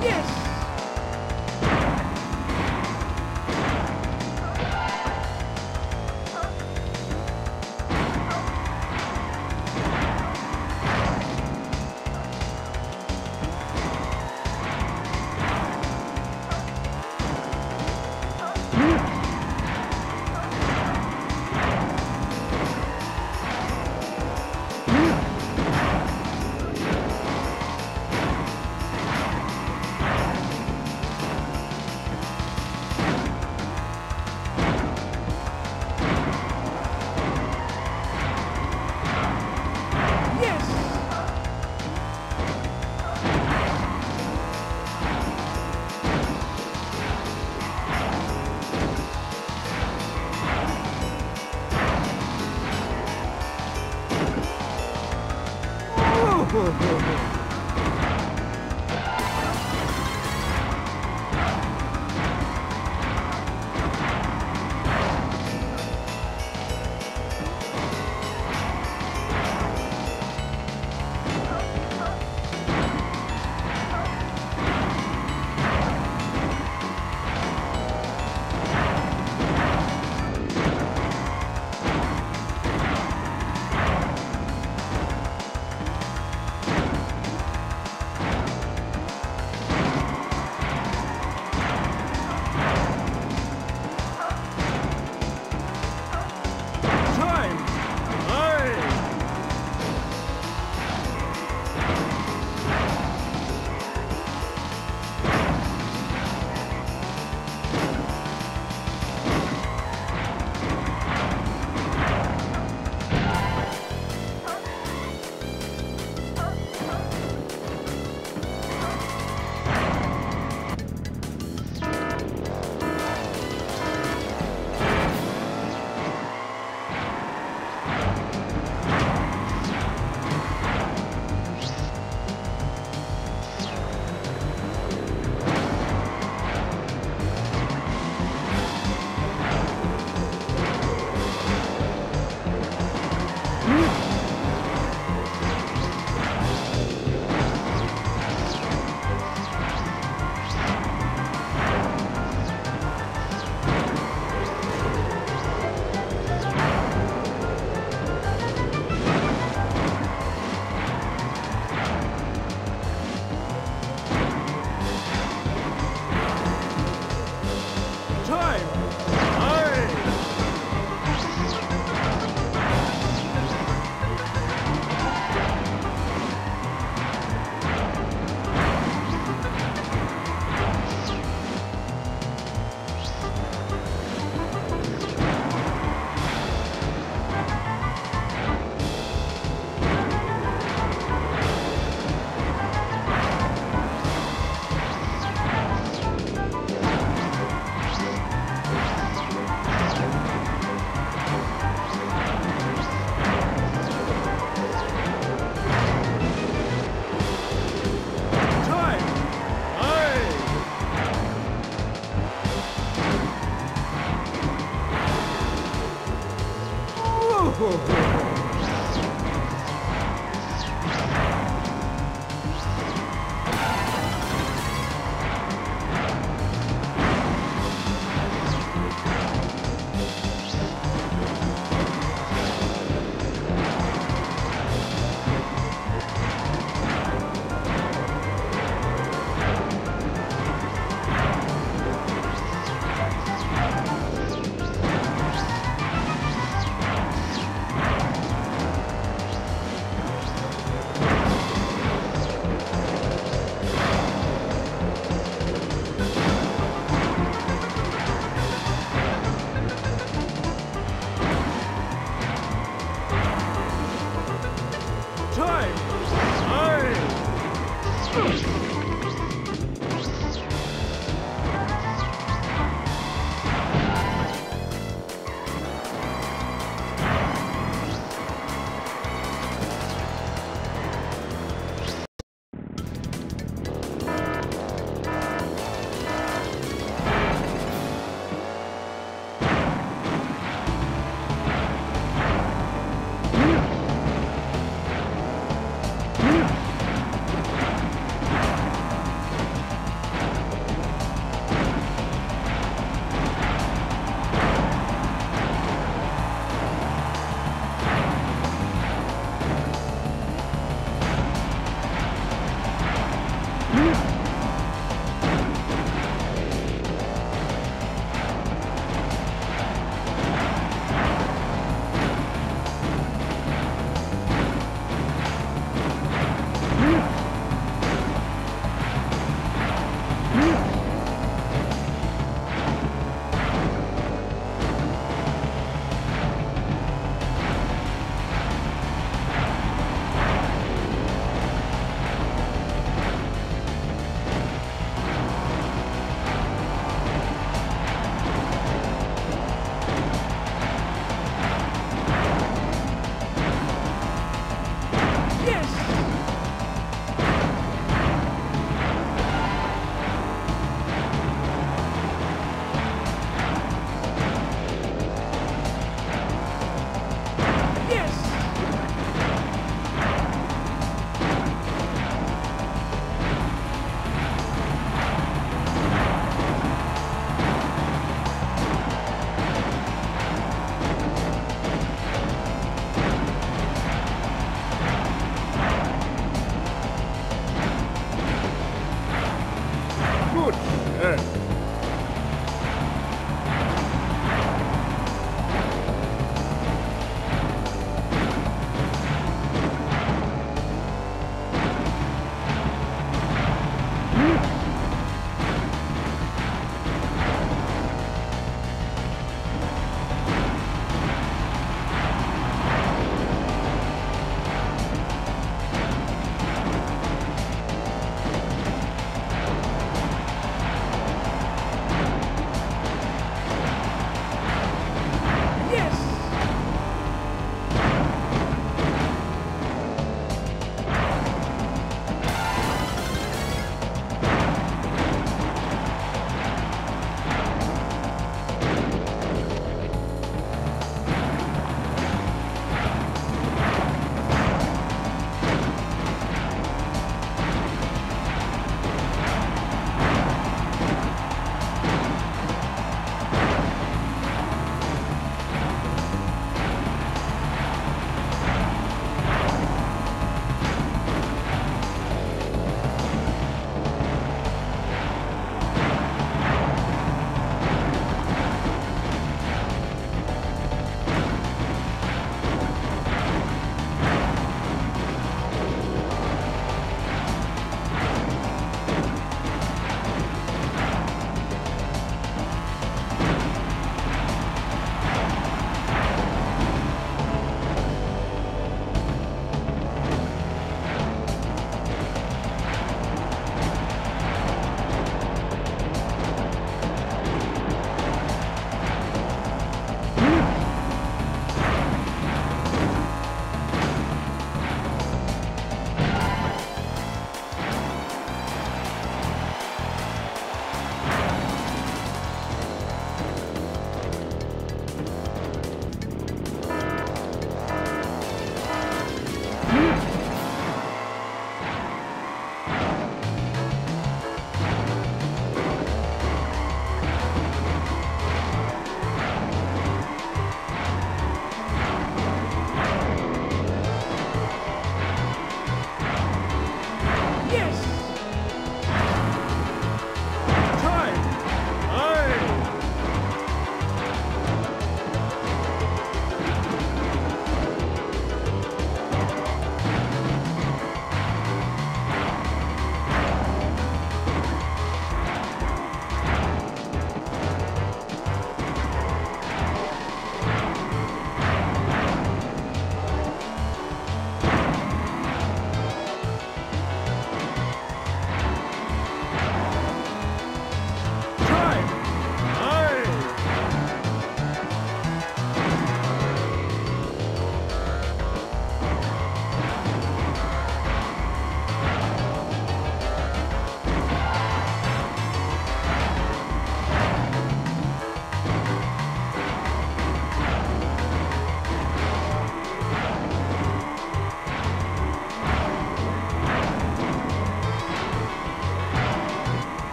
здесь!